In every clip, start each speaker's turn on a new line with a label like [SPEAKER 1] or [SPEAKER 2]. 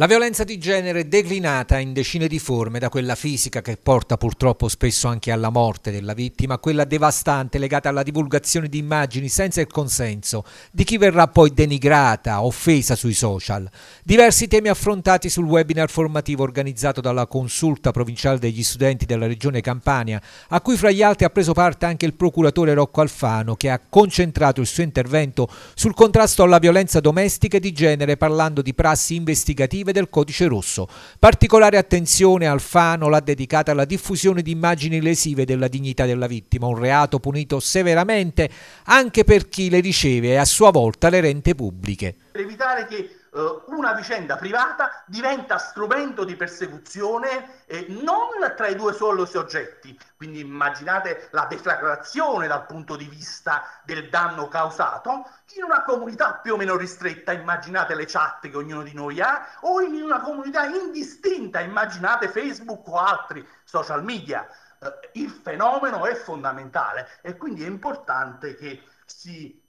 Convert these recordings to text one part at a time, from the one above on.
[SPEAKER 1] La violenza di genere è declinata in decine di forme, da quella fisica che porta purtroppo spesso anche alla morte della vittima, a quella devastante legata alla divulgazione di immagini senza il consenso di chi verrà poi denigrata, offesa sui social. Diversi temi affrontati sul webinar formativo organizzato dalla Consulta Provinciale degli Studenti della Regione Campania, a cui fra gli altri ha preso parte anche il procuratore Rocco Alfano, che ha concentrato il suo intervento sul contrasto alla violenza domestica e di genere parlando di prassi investigative normative del codice rosso. Particolare attenzione Alfano l'ha dedicata alla diffusione di immagini lesive della dignità della vittima, un reato punito severamente anche per chi le riceve e a sua volta le rende pubbliche.
[SPEAKER 2] Per evitare che uh, una vicenda privata diventa strumento di persecuzione eh, non tra i due soli soggetti, quindi immaginate la deflagrazione dal punto di vista del danno causato, in una comunità più o meno ristretta, immaginate le chat che ognuno di noi ha, o in una comunità indistinta, immaginate Facebook o altri social media. Eh, il fenomeno è fondamentale e quindi è importante che si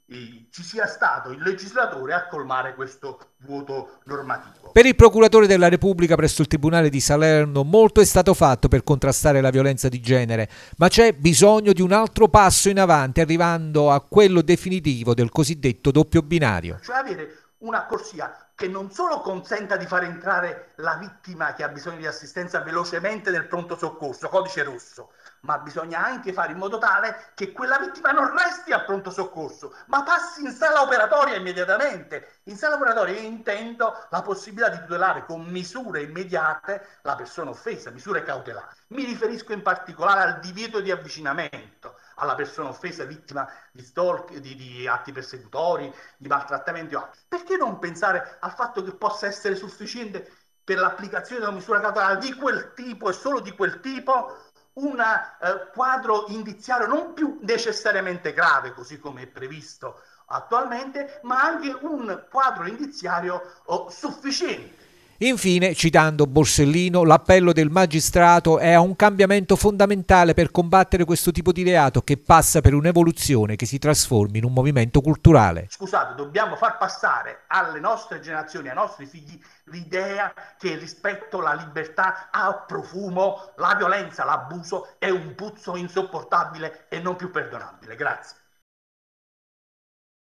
[SPEAKER 2] ci sia stato il legislatore a colmare questo vuoto normativo.
[SPEAKER 1] Per il procuratore della Repubblica presso il Tribunale di Salerno molto è stato fatto per contrastare la violenza di genere, ma c'è bisogno di un altro passo in avanti arrivando a quello definitivo del cosiddetto doppio binario.
[SPEAKER 2] Cioè avere una corsia che non solo consenta di far entrare la vittima che ha bisogno di assistenza velocemente nel pronto soccorso, codice rosso, ma bisogna anche fare in modo tale che quella vittima non resti a pronto soccorso, ma passi in sala operatoria immediatamente. In sala operatoria intendo la possibilità di tutelare con misure immediate la persona offesa, misure cautelari. Mi riferisco in particolare al divieto di avvicinamento alla persona offesa vittima di, stalk, di, di atti persecutori, di maltrattamenti o altro. Perché non pensare al fatto che possa essere sufficiente per l'applicazione una misura cautelare di quel tipo e solo di quel tipo un eh, quadro indiziario non più necessariamente grave, così come è previsto attualmente, ma anche un quadro indiziario oh, sufficiente
[SPEAKER 1] Infine, citando Borsellino, l'appello del magistrato è a un cambiamento fondamentale per combattere questo tipo di reato che passa per un'evoluzione che si trasformi in un movimento culturale.
[SPEAKER 2] Scusate, dobbiamo far passare alle nostre generazioni, ai nostri figli, l'idea che rispetto alla libertà ha profumo, la violenza, l'abuso è un puzzo insopportabile e non più perdonabile. Grazie.